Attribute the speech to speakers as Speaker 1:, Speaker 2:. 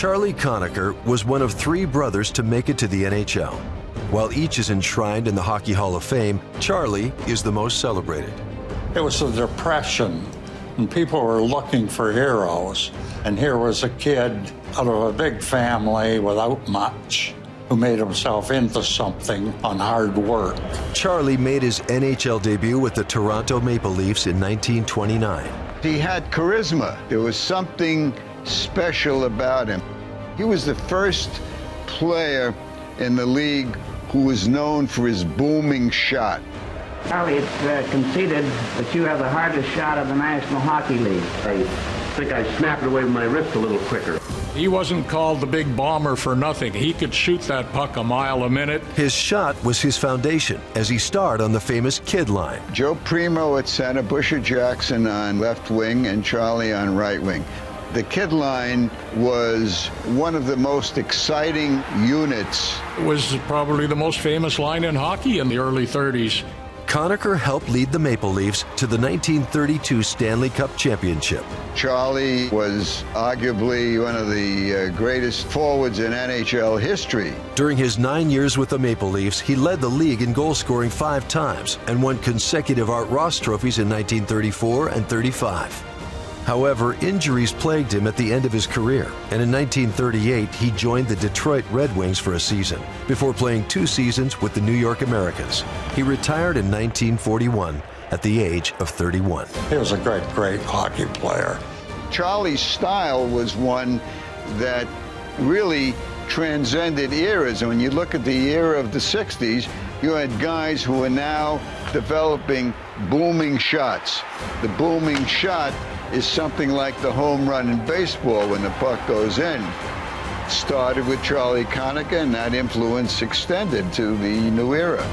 Speaker 1: Charlie Conacher was one of three brothers to make it to the NHL. While each is enshrined in the Hockey Hall of Fame, Charlie is the most celebrated.
Speaker 2: It was the depression, and people were looking for heroes. And here was a kid out of a big family without much who made himself into something on hard work.
Speaker 1: Charlie made his NHL debut with the Toronto Maple Leafs in 1929.
Speaker 3: He had charisma. There was something special about him. He was the first player in the league who was known for his booming shot.
Speaker 4: Charlie, it's uh, conceded that you have the hardest shot of the National Hockey League.
Speaker 5: I think I snapped it away with my wrist a little quicker.
Speaker 6: He wasn't called the big bomber for nothing. He could shoot that puck a mile a minute.
Speaker 1: His shot was his foundation as he starred on the famous Kid line.
Speaker 3: Joe Primeau at center, Busher Jackson on left wing, and Charlie on right wing. The kid line was one of the most exciting units.
Speaker 6: It was probably the most famous line in hockey in the early 30s.
Speaker 1: Conacher helped lead the Maple Leafs to the 1932 Stanley Cup Championship.
Speaker 3: Charlie was arguably one of the uh, greatest forwards in NHL history.
Speaker 1: During his nine years with the Maple Leafs, he led the league in goal scoring five times and won consecutive Art Ross trophies in 1934 and 35. However, injuries plagued him at the end of his career, and in 1938 he joined the Detroit Red Wings for a season before playing two seasons with the New York Americans. He retired in 1941 at the age of 31.
Speaker 2: He was a great, great hockey player.
Speaker 3: Charlie's style was one that really transcended eras. And when you look at the era of the 60s, you had guys who are now developing booming shots. The booming shot is something like the home run in baseball when the puck goes in. Started with Charlie Conacher, and that influence extended to the new era.